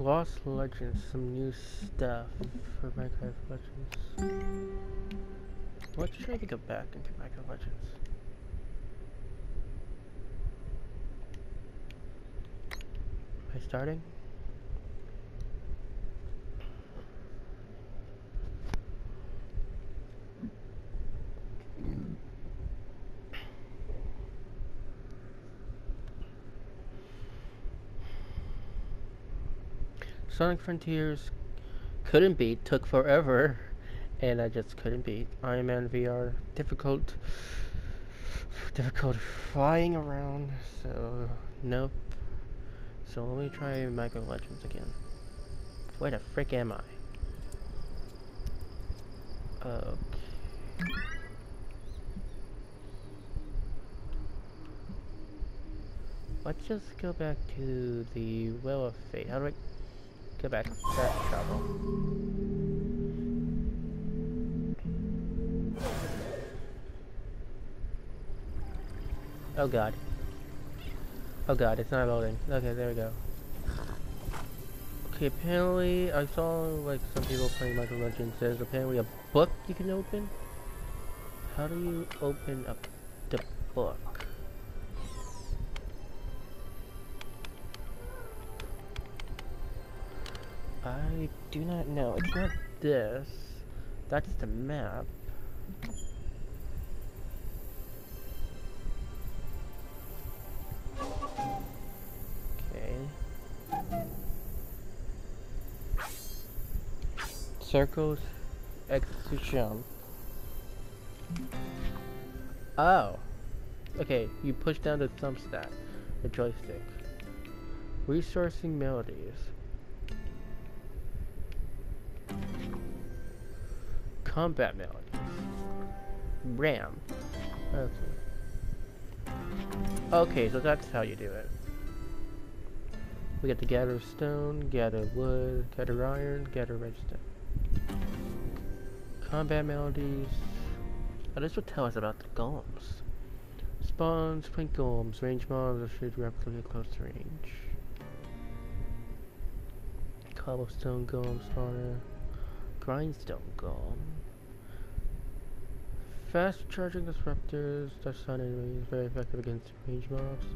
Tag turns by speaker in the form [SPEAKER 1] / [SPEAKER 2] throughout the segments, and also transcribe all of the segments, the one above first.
[SPEAKER 1] Lost Legends, some new stuff for Minecraft Legends. Let's try to go back into Minecraft Legends. Am I starting? Sonic Frontiers couldn't beat, took forever, and I just couldn't beat. Iron Man VR, difficult, difficult flying around, so nope. So let me try Micro Legends again. Where the frick am I? Okay. Let's just go back to the Well of Fate. How do I go back? Travel. Oh god. Oh god, it's not loading. Okay, there we go. Okay, apparently I saw like some people playing Michael Legends. There's apparently a book you can open. How do you open up the book? I do not know. It's not this. That's the map. Okay. Circles, X to jump. Oh. Okay, you push down the thumbstick, the joystick. Resourcing melodies. Combat melodies. RAM. Okay. Okay, so that's how you do it. We get to gather stone, gather wood, gather iron, gather redstone. Combat melodies. Oh, this will tell us about the golems. Spawns, plank golems, range mobs are should replicate close to range. Cobblestone golem spawner. Grindstone golem. Fast charging disruptors, touch stun enemies, very effective against range mobs.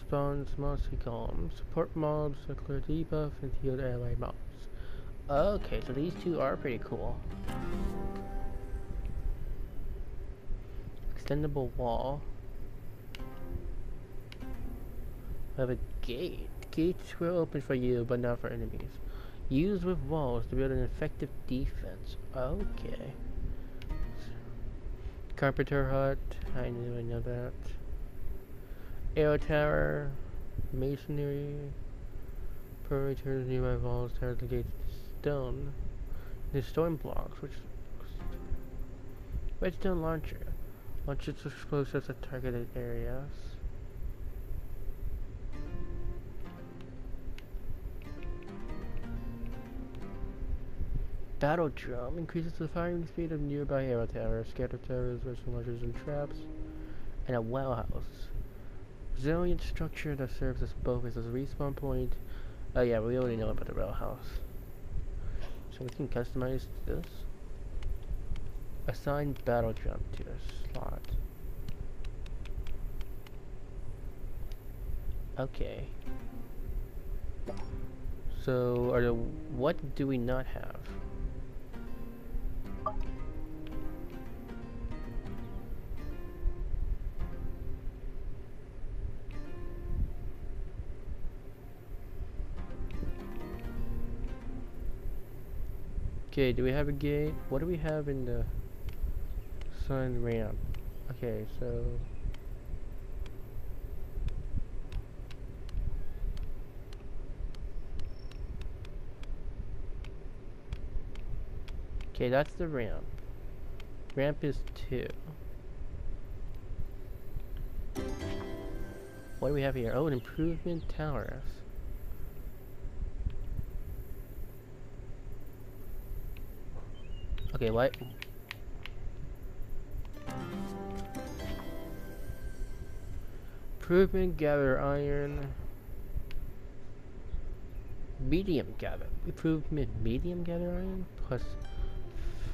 [SPEAKER 1] Spawns mossy golems, support mobs, clear debuff, and heal ally mobs. Okay, so these two are pretty cool. Extendable wall. We have a gate. Gates will open for you, but not for enemies. Use with walls to build an effective defense. Okay. Carpenter hut. I knew I know that. Arrow tower. Masonry. Per turns nearby walls, towers, the gates stone. The stone blocks, which redstone launcher. Launches explosives at targeted areas. Battle drum increases the firing speed of nearby arrow towers, scatter towers, redstone launchers, and traps. And a well house. Resilient structure that serves as both as a respawn point. Oh yeah, we already know about the rail house. So we can customize this. Assign battle drum to a slot. Okay. So, are the what do we not have? Okay, do we have a gate? What do we have in the sun ramp? Okay, so Okay, that's the ramp. Ramp is two. What do we have here? Oh, an improvement towers. Okay, what? Improvement, gather iron. Medium gather. Improvement medium gather iron plus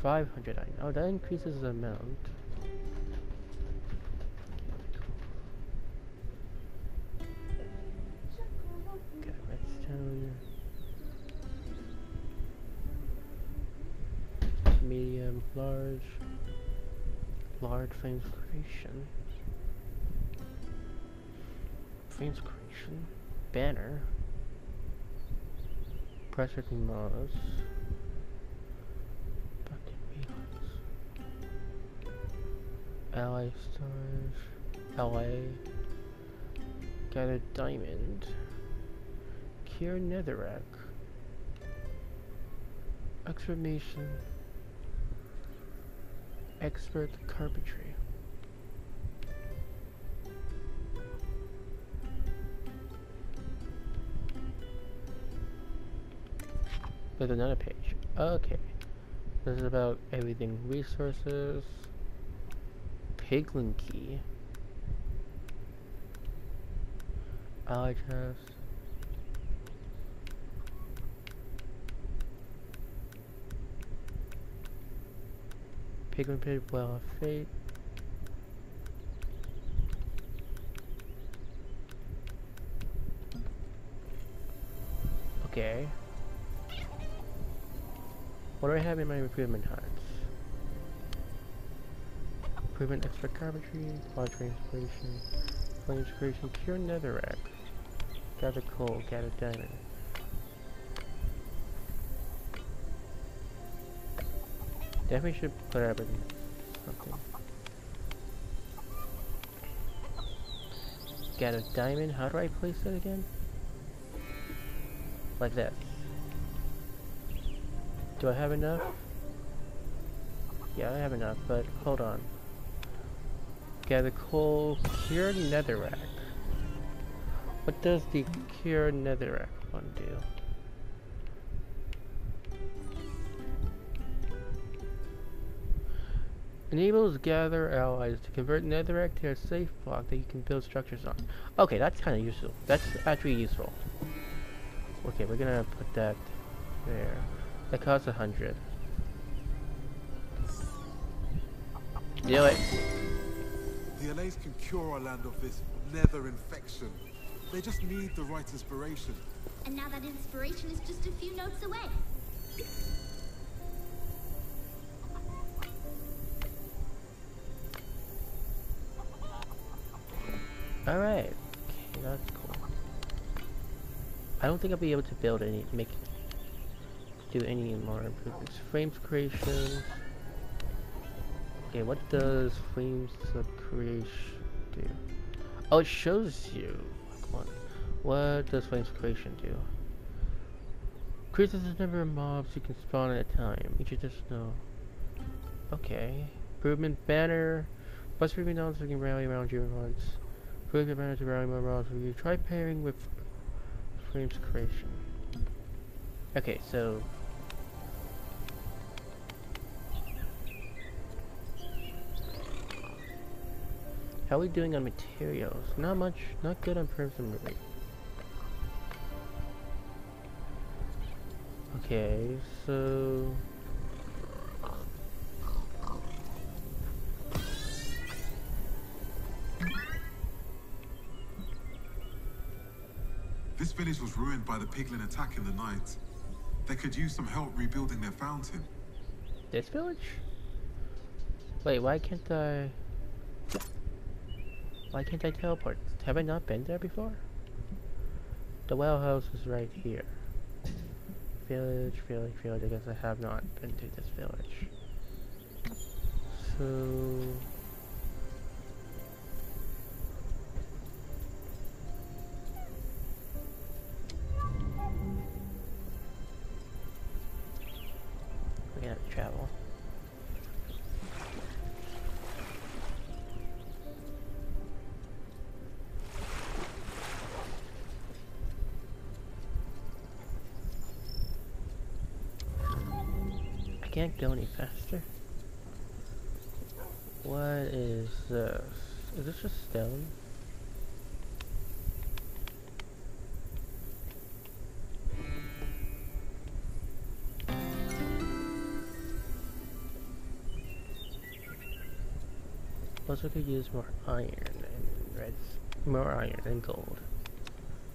[SPEAKER 1] 500 iron. Oh, that increases the amount. Large creation. Flames creation. Banner. Pressure wheels. Ally stars. LA. a diamond. Cure netherrack. Exclamation. Expert carpentry. There's another page. Okay. This is about everything resources. Piglin key. Ally chest. Pit, well of fate. Okay. What do I have in my improvement hunts? Improvement extra carpentry, quad inspiration, flame inspiration, cure netherrack, gather coal, gather diamond. Definitely should put it up in something. a diamond, how do I place it again? Like that. Do I have enough? Yeah, I have enough, but hold on. Gather coal, cure netherrack. What does the cure netherrack one do? Enables gather allies to convert netherrack to a safe block that you can build structures on. Okay, that's kind of useful. That's actually useful. Okay, we're gonna put that there. That costs a hundred. Do it.
[SPEAKER 2] The Allays can cure our land of this nether infection. They just need the right inspiration.
[SPEAKER 3] And now that inspiration is just a few notes away.
[SPEAKER 1] Alright. Okay, that's cool. I don't think I'll be able to build any, make, do any more improvements. Frames creation. Okay, what does frames of creation do? Oh, it shows you. What, what does frames creation do? Increases the number of mobs you can spawn at a time. You should just know. Okay. Improvement banner. Plus three knowledge we can rally around you once. Improvement banner to rally mobs for you. Try pairing with frames creation. Okay, so How are we doing on materials? Not much, not good on person rate. Okay, so...
[SPEAKER 2] village was ruined by the piglin attack in the night. They could use some help rebuilding their fountain.
[SPEAKER 1] This village? Wait, why can't I... Why can't I teleport? Have I not been there before? The well house is right here. Village, village, village. I guess I have not been to this village. So... can't go any faster. What is this? Is this just stone? Also could use more iron and reds, more iron and gold.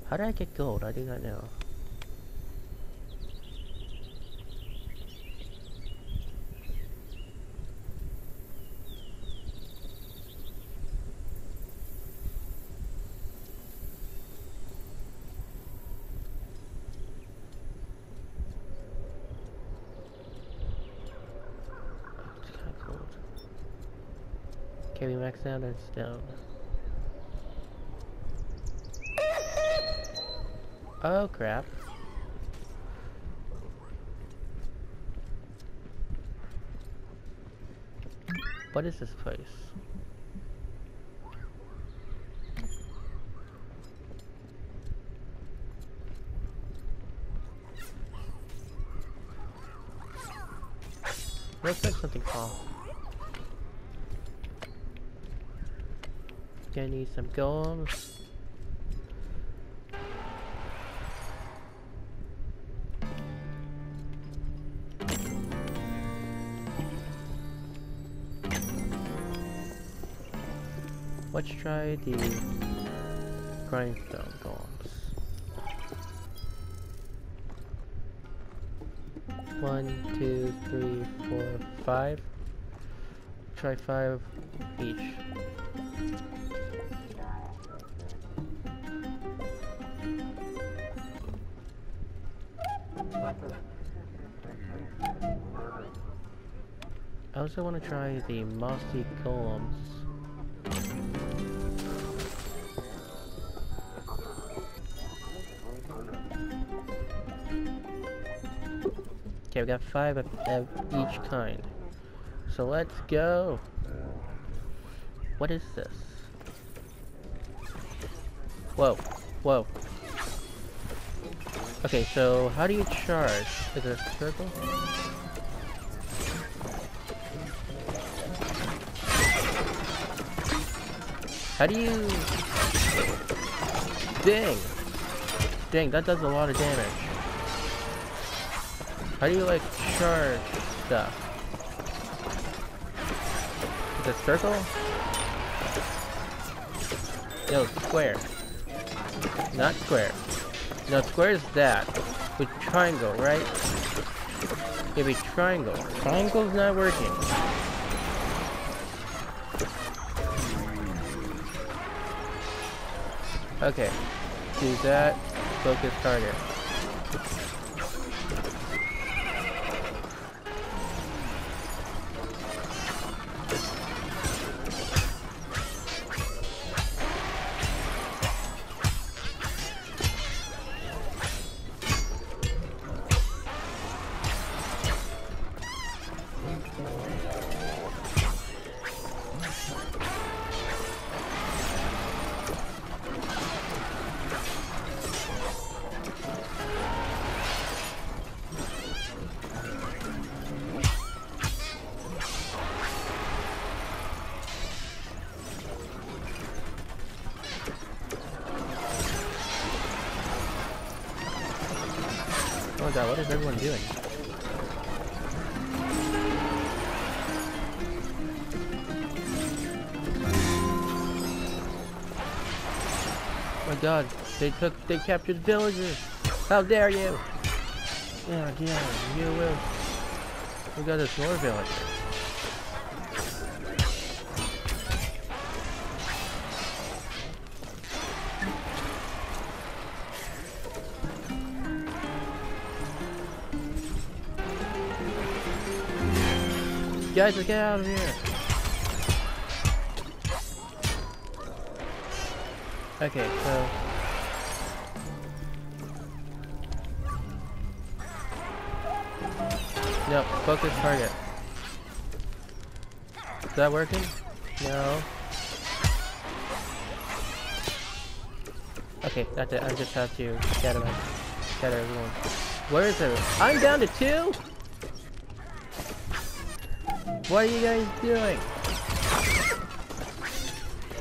[SPEAKER 1] How did I get gold? I do not know. Max out on stone? Oh crap. What is this place? Looks like something fall. Gonna need some. Let's try the grindstone golems. One, two, three, four, five. Try five each. I also want to try the mossy golems. Okay, we got five of, of each kind. So let's go. What is this? Whoa, whoa. Okay, so how do you charge? Is it a circle? How do you... Dang! Dang, that does a lot of damage. How do you like charge stuff? Is it circle? No, square. Not square. No, square is that. With triangle, right? Yeah, be triangle. Triangle's not working. Okay. Do that. Focus target. My god, what is everyone doing? Oh my god, they took, they captured the villagers! How dare you! Yeah, yeah, you will. We got this more villager. Guys, let's get out of here! Okay, so... No, focus target. Is that working? No. Okay, that's it. I just have to scatter scatter everyone. Where is it? I'm down to two? What are you guys doing?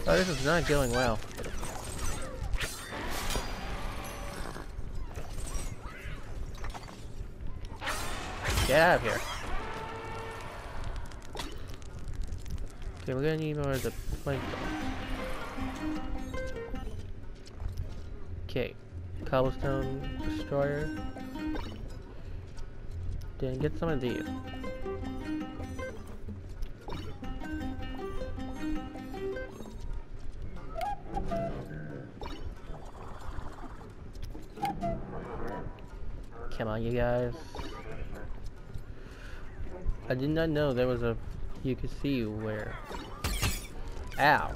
[SPEAKER 1] Oh, this is not going well. Get out of here. Okay, we're gonna need more of the plank. Okay, cobblestone destroyer. Then get some of these. You guys. I did not know there was a you could see where. Ow.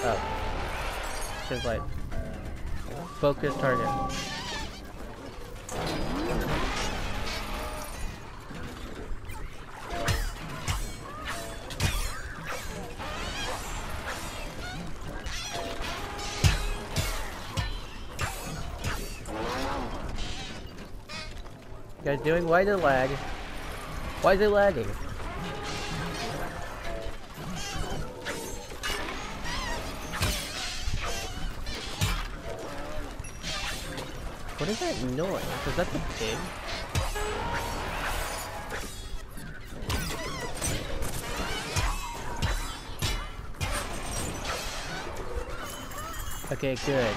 [SPEAKER 1] Oh. Just like focus target. Guys doing? Why is it lag? Why is it lagging? What is that noise? Is that the pig? Okay, good.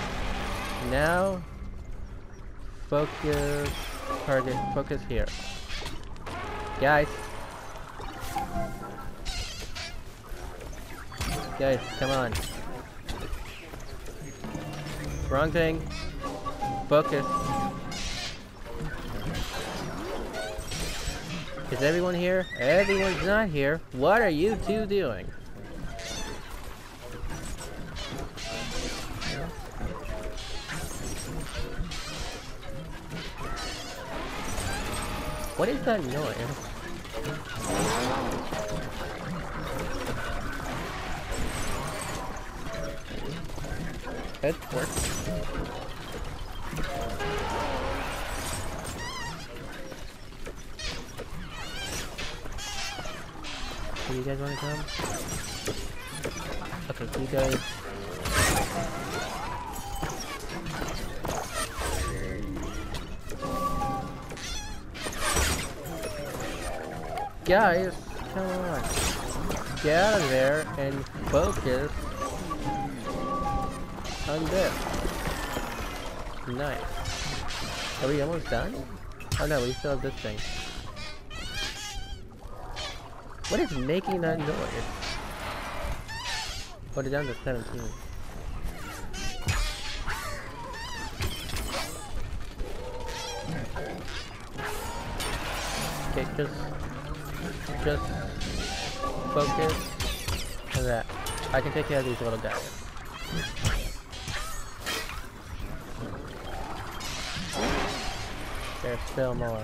[SPEAKER 1] Now, focus, target, focus here. Guys. Guys, come on. Wrong thing. Focus. Is everyone here? Everyone's not here. What are you two doing? What is that noise? It works. Do you guys want to come? Okay, you guys. Guys, come on. Get out of there and focus on this. Nice. Are we almost done? Oh no, we still have this thing. What is making that noise? Put it down to 17. Okay, just, just focus on that. I can take care of these little guys. There's still more.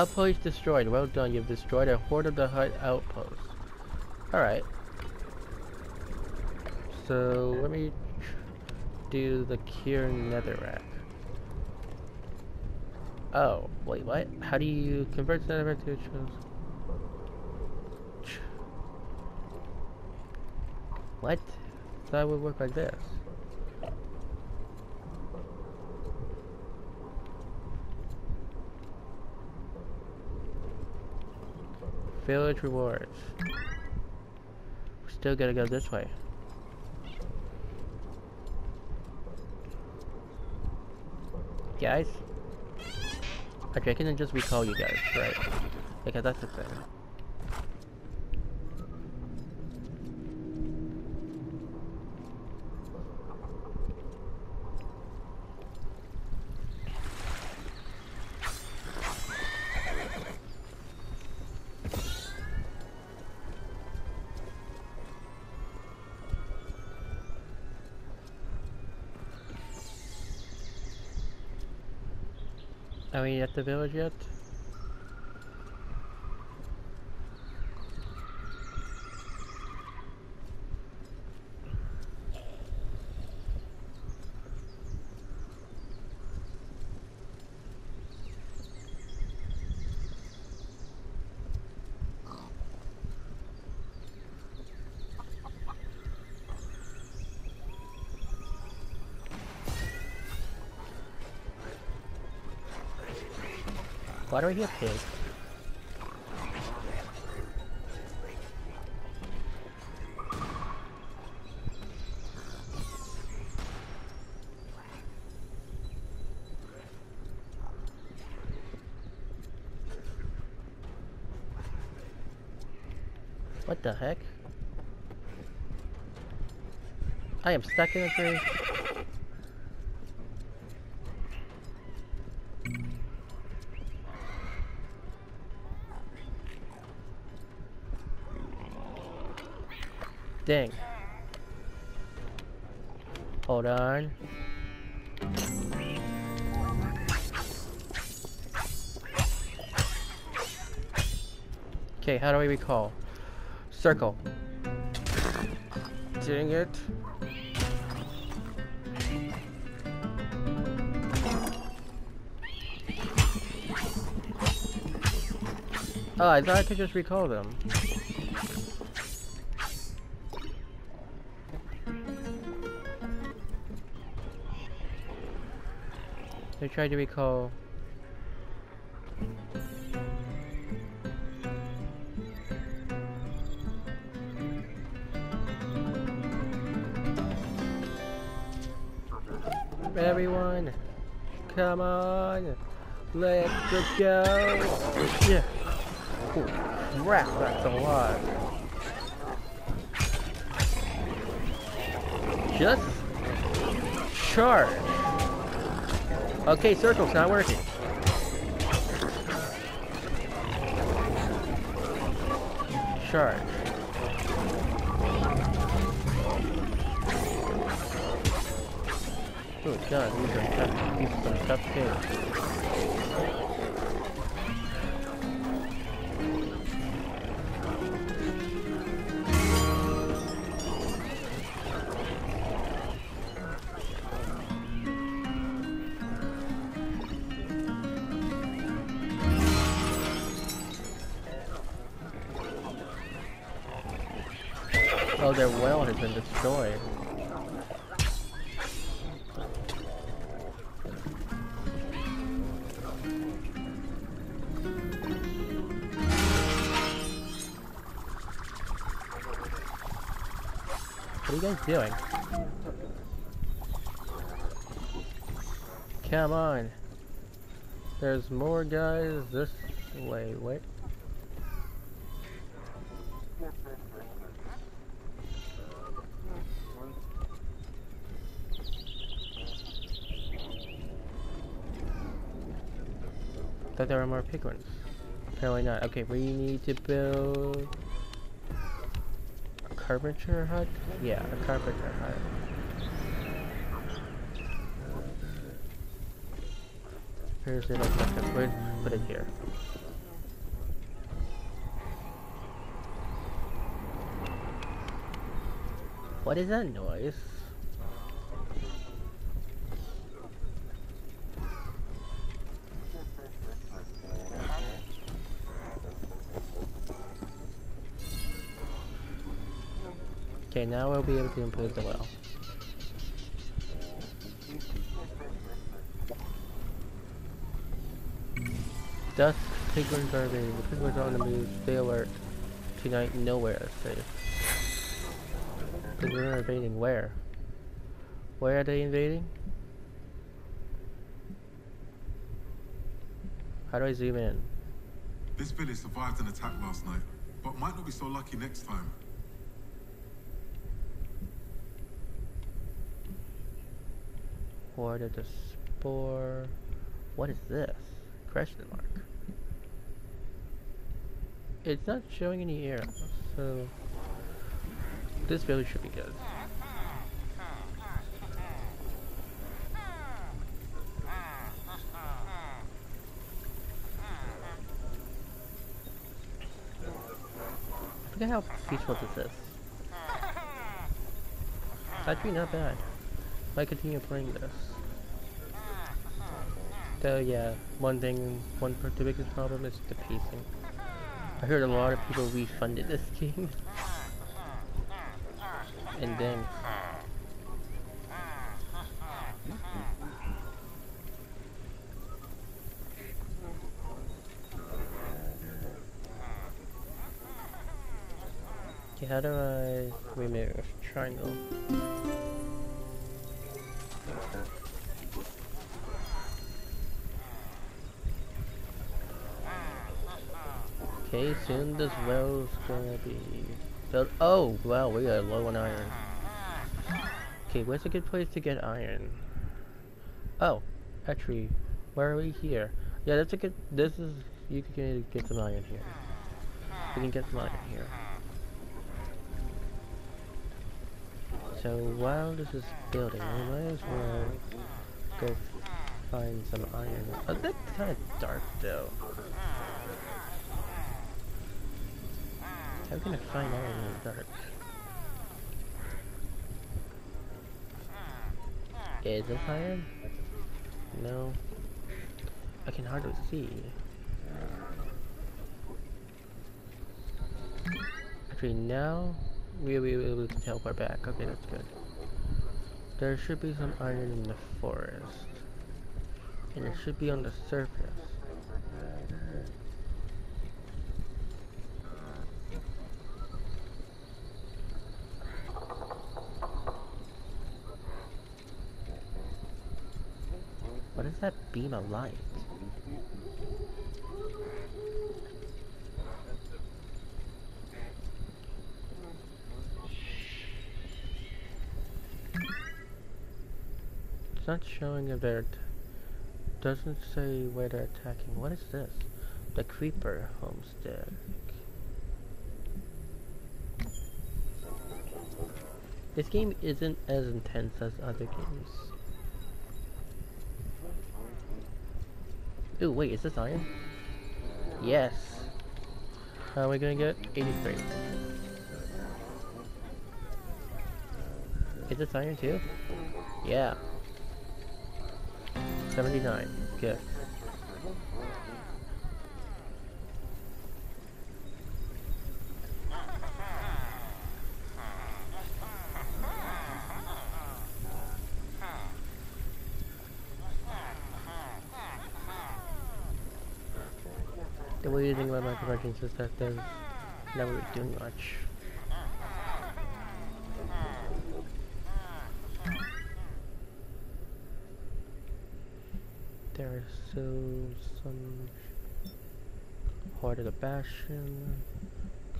[SPEAKER 1] Outpost destroyed. Well done. You've destroyed a horde of the Hunt outpost. Alright. So, let me do the Cure Netherrack. Oh, wait, what? How do you convert Netherrack to? What? That would work like this. Village rewards. Still gotta go this way. Guys? Okay, I can just recall you guys, right? Because that's the thing. At the village yet? Why do I hear pig? What the heck? I am stuck in a tree. Dang. Hold on. Okay, how do I recall? Circle. Dang it. Oh, I thought I could just recall them. Tried to recall. Everyone, come on, let's go. Yeah. Crap, that's a lot. Just charge. Okay, circle's not working. Charge. Oh god, these are tough, these are some tough kids. Doing? Come on. There's more guys this way. Wait. Thought there were more piglins. Apparently not. Okay, we need to build carpenter hut? Yeah, a carpenter hut. Here's the like this. We'll put it here. What is that noise? Now we'll be able to improve the well. Dust, piglins are invading. The piglins are on the move. Stay alert. Tonight, nowhere is safe. Piglins are invading. Where? Where are they invading? How do I zoom in?
[SPEAKER 2] This village survived an attack last night, but might not be so lucky next time.
[SPEAKER 1] The Spore. What is this? Question mark. It's not showing any arrows, so this village should be good. Look at how peaceful this is. Actually not bad. I continue playing this. Uh-huh. So yeah, one thing, one per the biggest problem is the pacing. I heard a lot of people refunded this game. and then Okay, how do I remove triangle? Okay, soon this well's gonna be built. Oh, wow, we are low on iron. Okay, where's a good place to get iron? Oh, actually, where are we here? Yeah, that's a good. This is you can get some iron here. You can get some iron here. So while this is building, we might as well go find some iron. Oh, that's kind of dark though. How can I find iron in the dark? Is this iron? No. I can hardly see. Actually, now we'll be able to teleport back. Okay, that's good. There should be some iron in the forest. And it should be on the surface. What is that beam of light? It's not showing if they're. Doesn't say where they're attacking. What is this? The creeper homestead. This game isn't as intense as other games. Ooh, wait, is this iron? Yes. How are we gonna get? 83. Is this iron too? Yeah. 79. Good. The weird thing about my microventions is that they're never doing much. There's still some Horde of the Bastion,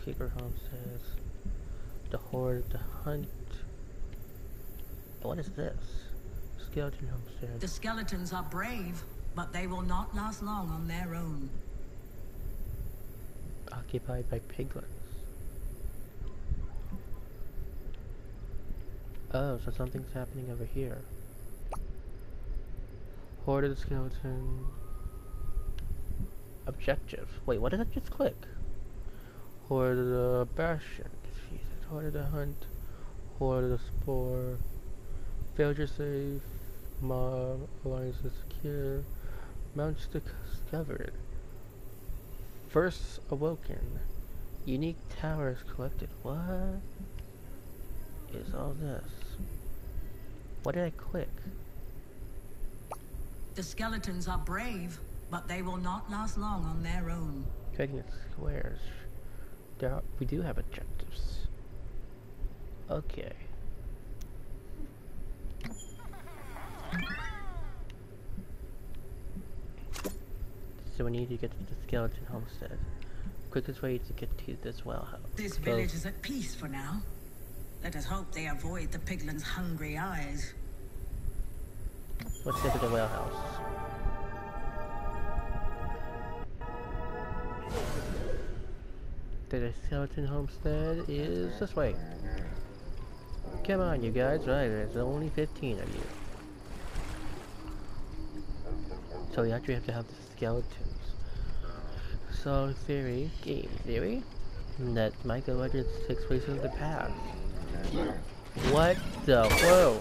[SPEAKER 1] Creeper Homestead, the Horde, the Hunt. What is this? Skeleton Homestead.
[SPEAKER 4] The skeletons are brave, but they will not last long on their own.
[SPEAKER 1] occupied by piglins. Oh, so something's happening over here. Horde of the skeleton. Objective. Wait, what did I just click? Horde the bastion. Defeated. Horde the hunt. Horde the spore. Failure safe. Mob. Alliance is secure. Mounts discovered. First awoken. Unique towers collected. What is all this? What did I click?
[SPEAKER 4] The skeletons are brave, but they will not last long on their own.
[SPEAKER 1] Clicking squares. There are, we do have objectives. Okay. So we need to get to the skeleton homestead. Quickest way to get to this well house.
[SPEAKER 4] This village is at peace for now. Let us hope they avoid the piglins' hungry eyes.
[SPEAKER 1] Let's get to the whale house. The skeleton homestead is this way. Come on, you guys, right? There's only 15 of you. So we actually have to have the skeletons. So theory, game theory, that Minecraft Legends takes place in the past. What the whoa?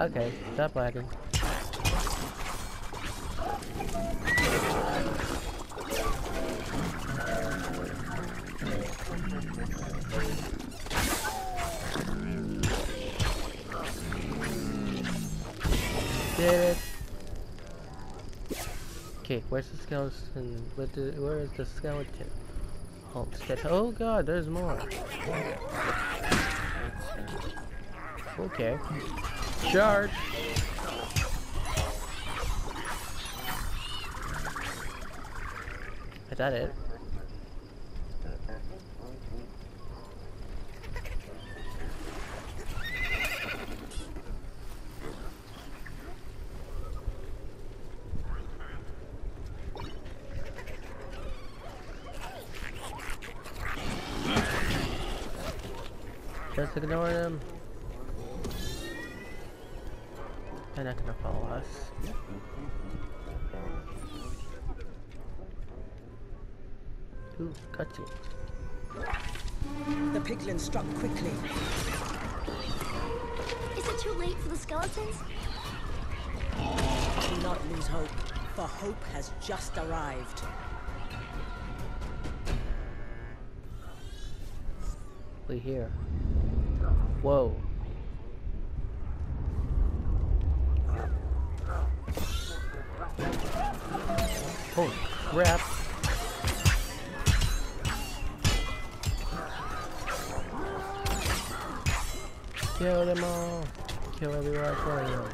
[SPEAKER 1] Okay, stop lagging. did it. Okay, where's the skeleton? Where, is the skeleton? Oh, Homestead. Oh god, there's more. Okay. Charge! Is that it? Just ignore them. They're not gonna follow us. Ooh, cutscene.
[SPEAKER 4] The piglin struck quickly.
[SPEAKER 3] Is it too late for the skeletons?
[SPEAKER 4] Do not lose hope, for hope has just arrived.
[SPEAKER 1] We here. Whoa. Kill every last one of.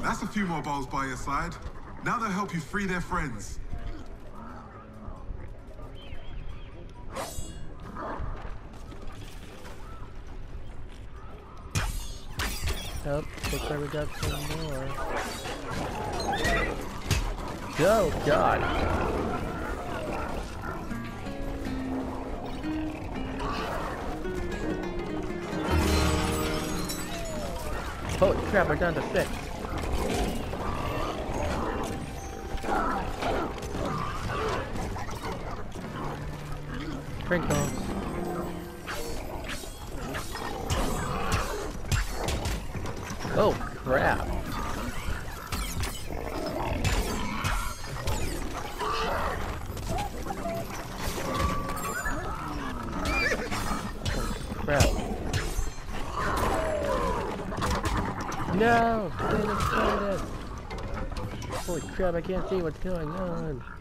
[SPEAKER 2] That's a few more bowls by your side. Now they'll help you free their friends.
[SPEAKER 1] Oh, looks like we got some more. Oh, God. Holy crap, we're down to six. Sprinkles. I can't see what's going on.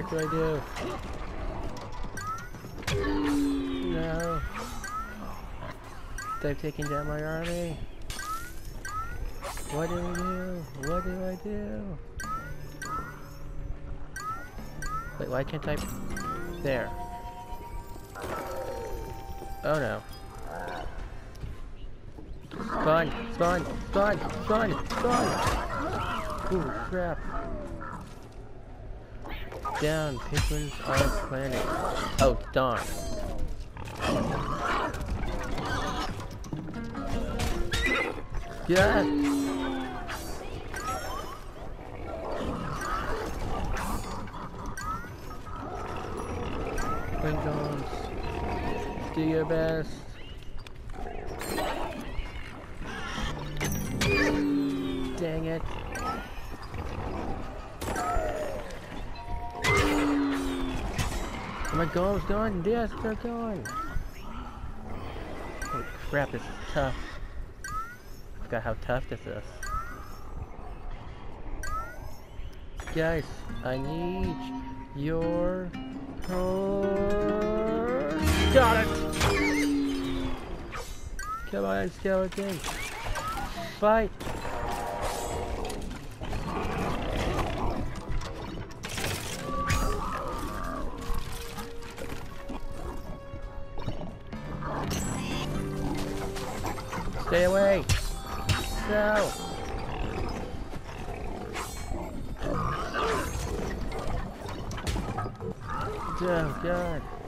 [SPEAKER 1] What do I do? No. They've taken down my army. What do I do? What do I do? Wait, why can't I... There. Oh no. Spawn! Spawn! Spawn! Spawn! Spawn! Ooh, crap. Down, piglins are planning. Oh, darn. Yes! Pringles, do your best. Oh goals gone? Yes, they're gone. Holy crap, this is tough. I forgot how tough this is. Guys, I need your help. Got it! Come on, skeleton. Fight! Stay away! No! Oh god.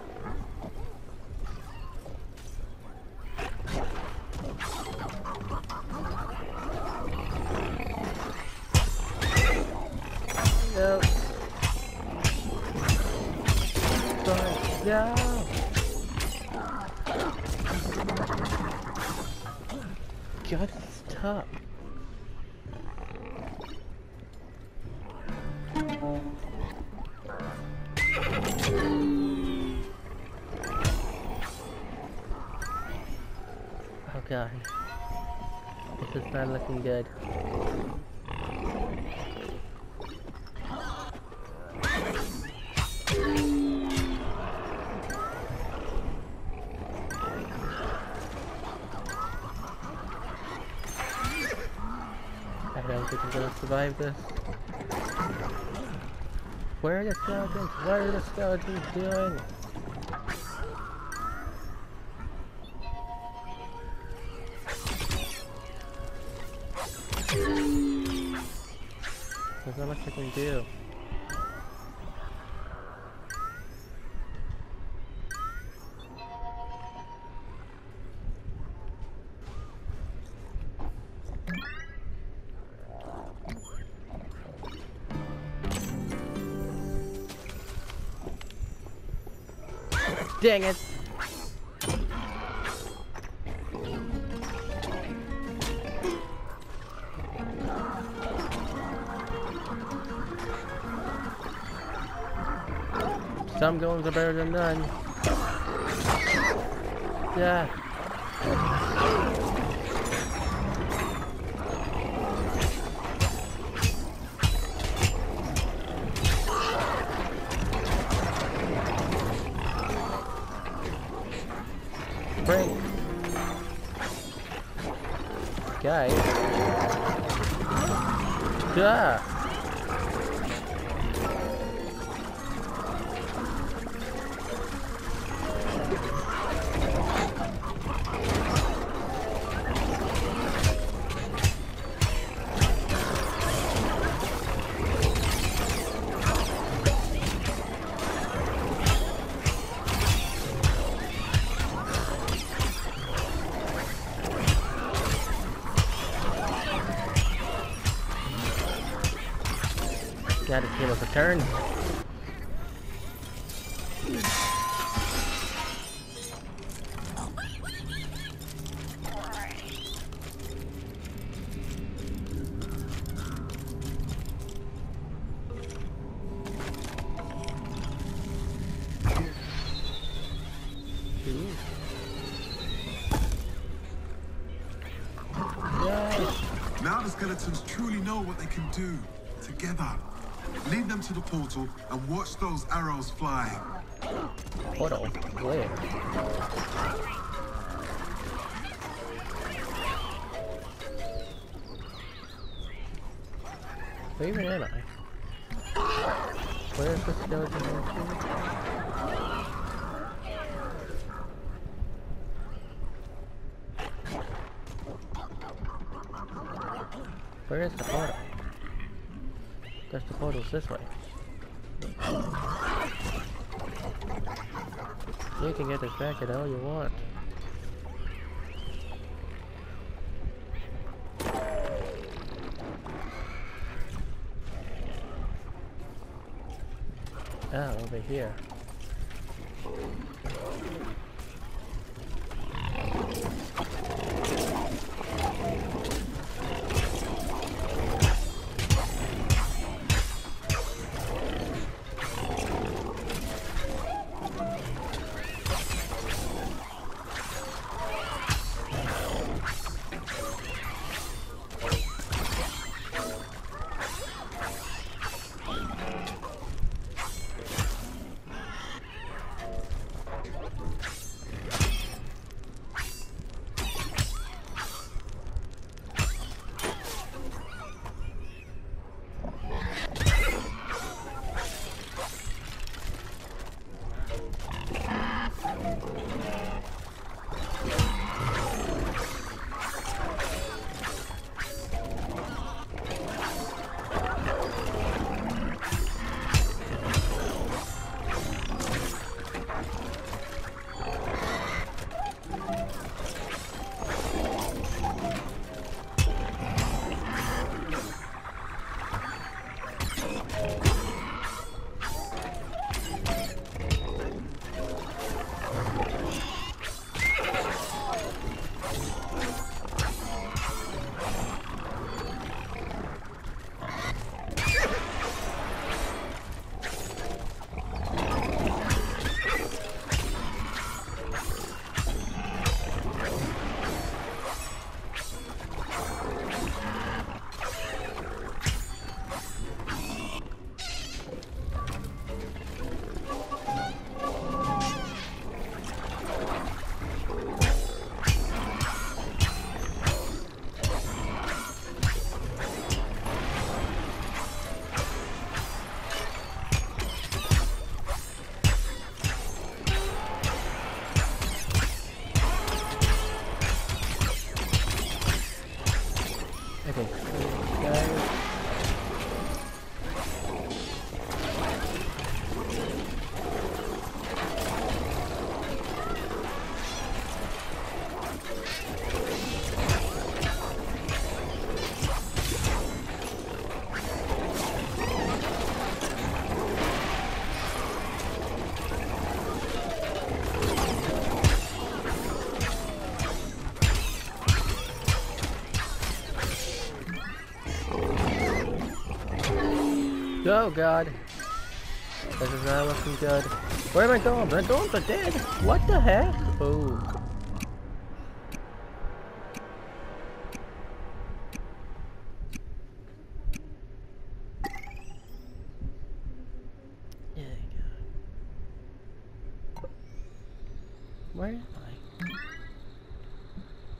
[SPEAKER 1] Survive this. Where are the skeletons? What are the skeletons doing? There's not much I can do. Dang it! Some goings are better than none. Yeah. Ah! Yeah. Gotta give us a turn.
[SPEAKER 2] Portal and watch those arrows fly.
[SPEAKER 1] Portal. Where? Where even am I? Where is the skeleton? Where is the portal? Guess the portal's this way. You can get distracted all you want. Ah, over here. Oh god. This is not looking good. Where am I going? My golems are dead. What the heck? Oh. Where am I?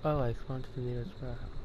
[SPEAKER 1] Oh, I spawned to the nearest warehouse.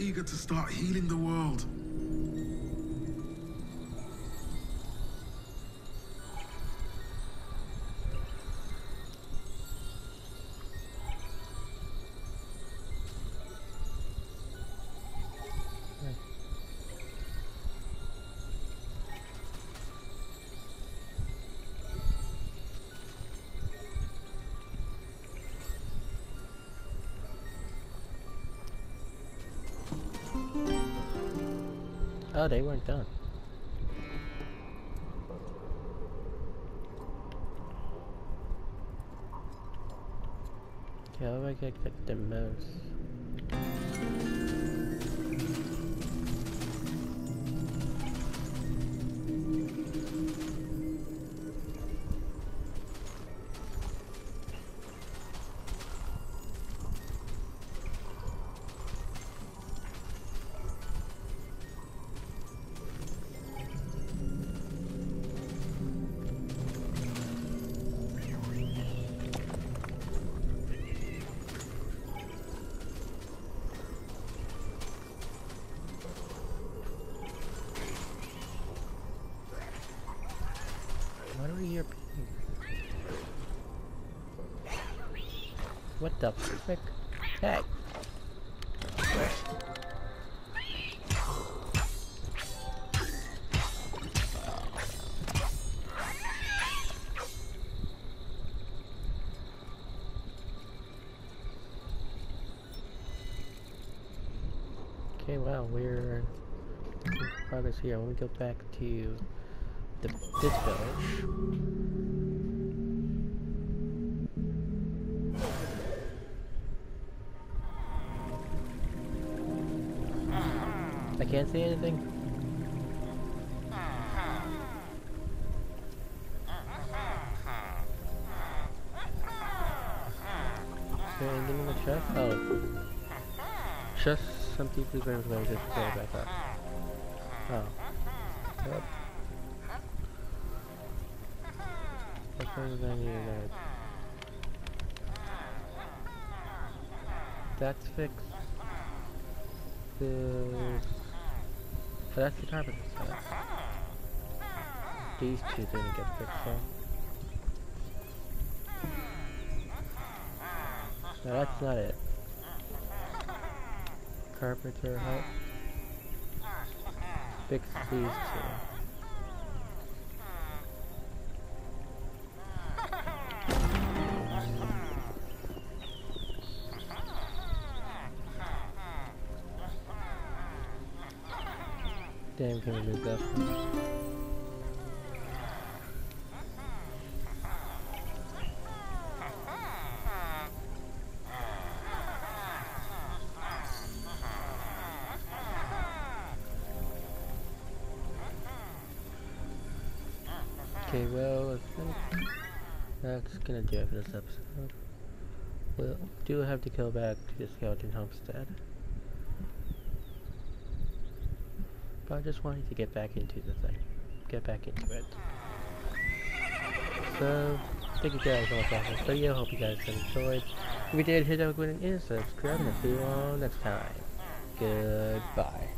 [SPEAKER 2] Eager to start healing the world.
[SPEAKER 1] Oh, they weren't done. How do I get the most? What the frick? Hey! Okay, well, we're making progress here. When we go back to the, this village. Can't see anything. The chest? Oh. Just some deeply burned go back up. Oh. Yep. You that? Uh, that's fixed. This. Oh, that's the carpenter set. These two didn't get fixed though. No, that's not it. Carpenter help. Fix these two. Damn, can we move that? Okay, well, I think that's gonna do it for this episode. We'll do have to go back to the skeleton homestead. But I just wanted to get back into the thing. Get back into it. So, thank you guys much for this video. Hope you guys enjoyed. If you did, hit that button and subscribe, and I'll see you all next time. Goodbye.